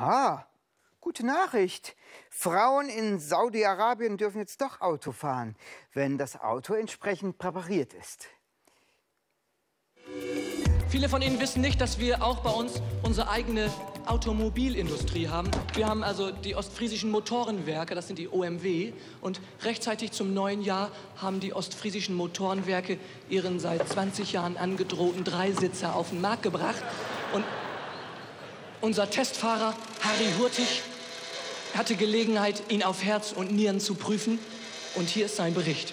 Aha, gute Nachricht. Frauen in Saudi-Arabien dürfen jetzt doch Auto fahren, wenn das Auto entsprechend präpariert ist. Viele von Ihnen wissen nicht, dass wir auch bei uns unsere eigene Automobilindustrie haben. Wir haben also die ostfriesischen Motorenwerke, das sind die OMW. Und rechtzeitig zum neuen Jahr haben die ostfriesischen Motorenwerke ihren seit 20 Jahren angedrohten Dreisitzer auf den Markt gebracht. Und unser Testfahrer Harry Hurtig hatte Gelegenheit, ihn auf Herz und Nieren zu prüfen. Und hier ist sein Bericht.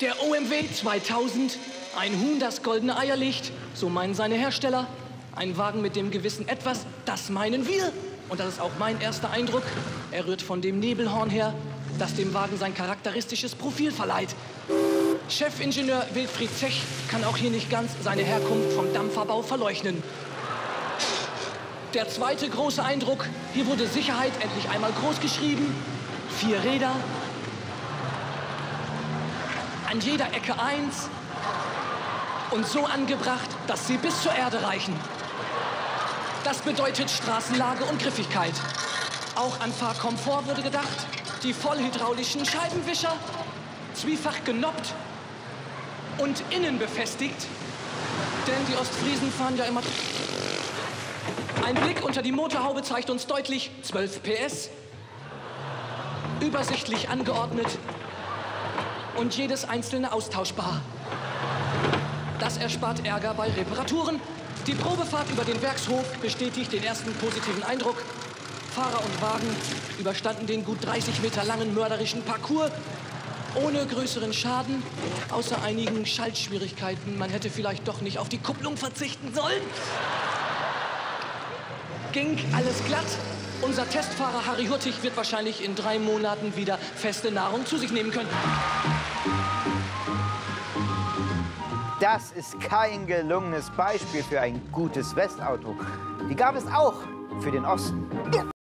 Der OMW 2000, ein Huhn, das goldene Eier legt, so meinen seine Hersteller. Ein Wagen mit dem gewissen Etwas, das meinen wir. Und das ist auch mein erster Eindruck. Er rührt von dem Nebelhorn her, das dem Wagen sein charakteristisches Profil verleiht. Chefingenieur Wilfried Zech kann auch hier nicht ganz seine Herkunft vom Dampferbau verleugnen. Der zweite große Eindruck, hier wurde Sicherheit endlich einmal groß geschrieben. Vier Räder, an jeder Ecke eins und so angebracht, dass sie bis zur Erde reichen. Das bedeutet Straßenlage und Griffigkeit. Auch an Fahrkomfort wurde gedacht. Die vollhydraulischen Scheibenwischer, zwiefach genoppt und innen befestigt. Denn die Ostfriesen fahren ja immer... Ein Blick unter die Motorhaube zeigt uns deutlich 12 PS. Übersichtlich angeordnet und jedes einzelne austauschbar. Das erspart Ärger bei Reparaturen. Die Probefahrt über den Werkshof bestätigt den ersten positiven Eindruck. Fahrer und Wagen überstanden den gut 30 Meter langen mörderischen Parcours ohne größeren Schaden, außer einigen Schaltschwierigkeiten. Man hätte vielleicht doch nicht auf die Kupplung verzichten sollen. Ging alles glatt. Unser Testfahrer Harry Hurtig wird wahrscheinlich in drei Monaten wieder feste Nahrung zu sich nehmen können. Das ist kein gelungenes Beispiel für ein gutes Westauto. Die gab es auch für den Osten.